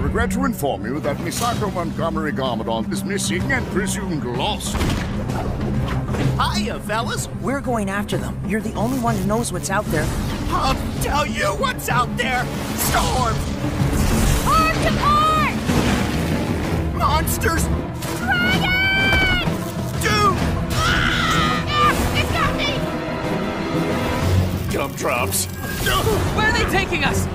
regret to inform you that Misako Montgomery Garmadon is missing and presumed lost. Hiya, fellas. We're going after them. You're the only one who knows what's out there. I'll tell you what's out there. Storms, Hard to monsters, Dragon! doom, Ah, it's got me! gumdrops. Where are they taking us?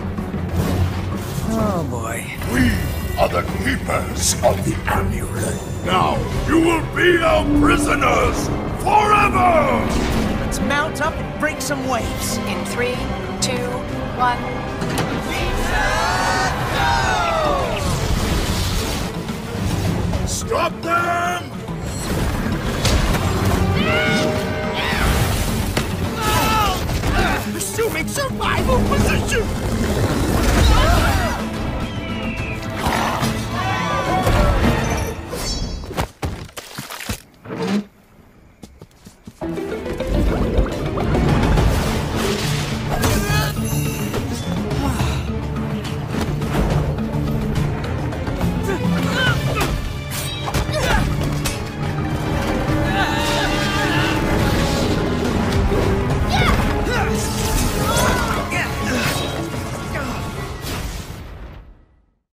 We are the keepers of the amulet. Now, you will be our prisoners forever! Let's mount up and break some waves. In three, two, one. Stop them! Assuming survival position.